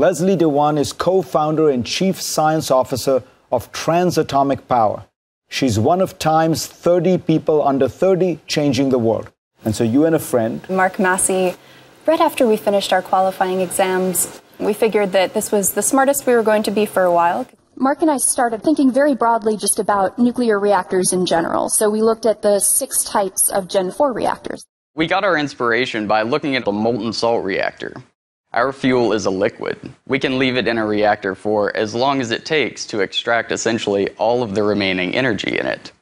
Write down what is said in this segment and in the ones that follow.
Leslie Dewan is co founder and chief science officer of Transatomic Power. She's one of Time's 30 people under 30 changing the world. And so you and a friend, Mark Massey, right after we finished our qualifying exams, we figured that this was the smartest we were going to be for a while. Mark and I started thinking very broadly just about nuclear reactors in general. So we looked at the six types of Gen 4 reactors. We got our inspiration by looking at the molten salt reactor. Our fuel is a liquid. We can leave it in a reactor for as long as it takes to extract essentially all of the remaining energy in it.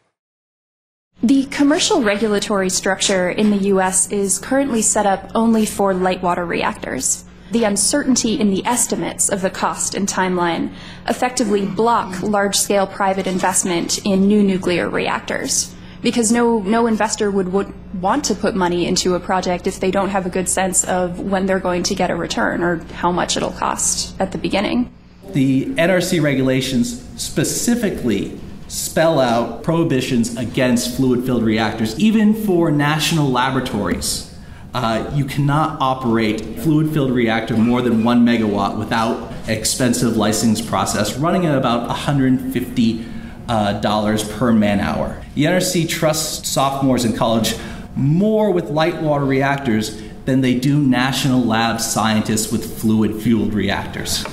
The commercial regulatory structure in the US is currently set up only for light water reactors. The uncertainty in the estimates of the cost and timeline effectively block large scale private investment in new nuclear reactors because no no investor would, would want to put money into a project if they don't have a good sense of when they're going to get a return or how much it'll cost at the beginning. The NRC regulations specifically spell out prohibitions against fluid filled reactors, even for national laboratories. Uh, you cannot operate fluid filled reactor more than one megawatt without expensive license process running at about 150 uh, dollars per man hour. The NRC trusts sophomores in college more with light water reactors than they do national lab scientists with fluid fueled reactors.